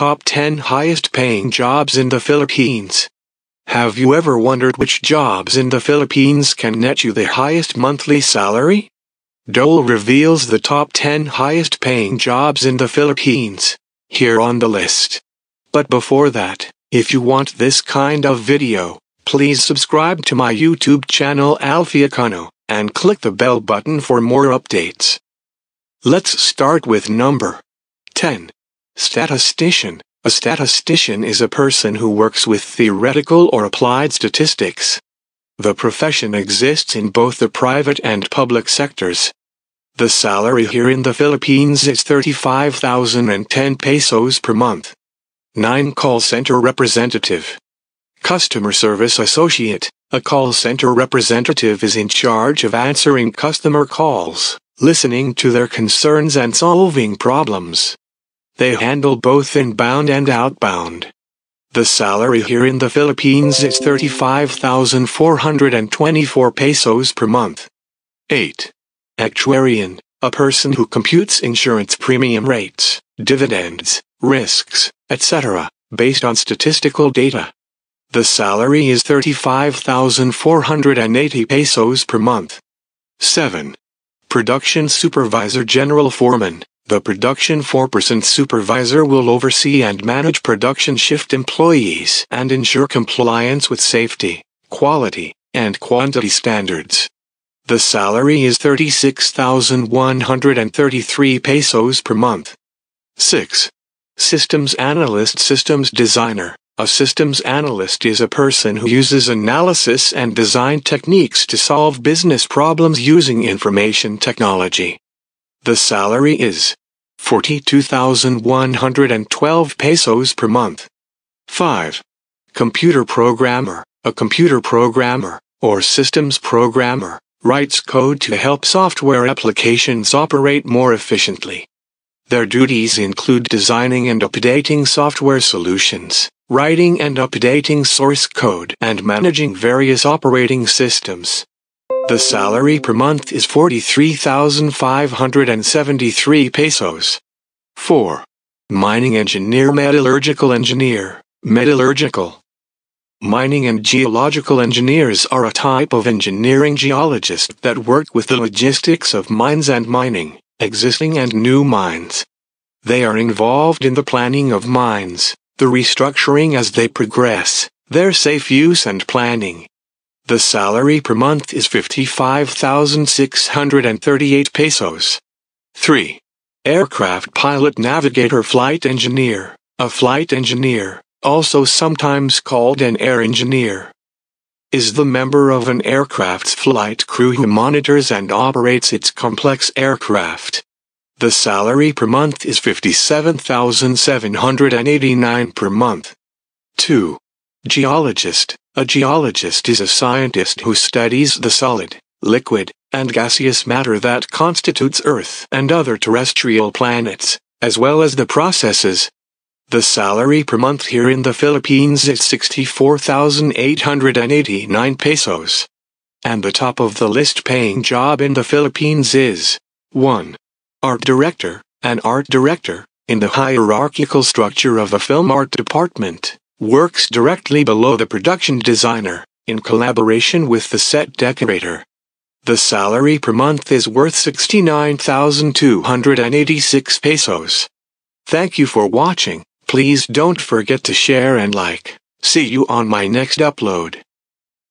top 10 highest paying jobs in the Philippines. Have you ever wondered which jobs in the Philippines can net you the highest monthly salary? DOLE reveals the top 10 highest paying jobs in the Philippines, here on the list. But before that, if you want this kind of video, please subscribe to my YouTube channel Alfie Acuno, and click the bell button for more updates. Let's start with number 10. Statistician. A statistician is a person who works with theoretical or applied statistics. The profession exists in both the private and public sectors. The salary here in the Philippines is 35,010 pesos per month. 9 Call Center Representative Customer Service Associate A call center representative is in charge of answering customer calls, listening to their concerns and solving problems. They handle both inbound and outbound. The salary here in the Philippines is 35,424 pesos per month. 8. Actuarian A person who computes insurance premium rates, dividends, risks, etc., based on statistical data. The salary is 35,480 pesos per month. 7. Production Supervisor General Foreman The production 4% supervisor will oversee and manage production shift employees and ensure compliance with safety, quality, and quantity standards. The salary is 36,133 pesos per month. 6. Systems Analyst Systems Designer A systems analyst is a person who uses analysis and design techniques to solve business problems using information technology. The salary is 42,112 pesos per month. 5. Computer Programmer A computer programmer, or systems programmer, writes code to help software applications operate more efficiently. Their duties include designing and updating software solutions, writing and updating source code, and managing various operating systems. The salary per month is 43,573 pesos. 4. Mining engineer Metallurgical engineer, metallurgical. Mining and geological engineers are a type of engineering geologist that work with the logistics of mines and mining existing and new mines. They are involved in the planning of mines, the restructuring as they progress, their safe use and planning. The salary per month is 55,638 pesos. 3. Aircraft pilot navigator flight engineer, a flight engineer, also sometimes called an air engineer, is the member of an aircraft's flight crew who monitors and operates its complex aircraft. The salary per month is 57,789 per month. 2. Geologist. A geologist is a scientist who studies the solid, liquid, and gaseous matter that constitutes Earth and other terrestrial planets, as well as the processes, the salary per month here in the Philippines is 64,889 pesos. And the top of the list paying job in the Philippines is 1. Art Director. An art director, in the hierarchical structure of a film art department, works directly below the production designer, in collaboration with the set decorator. The salary per month is worth 69,286 pesos. Thank you for watching. Please don't forget to share and like. See you on my next upload.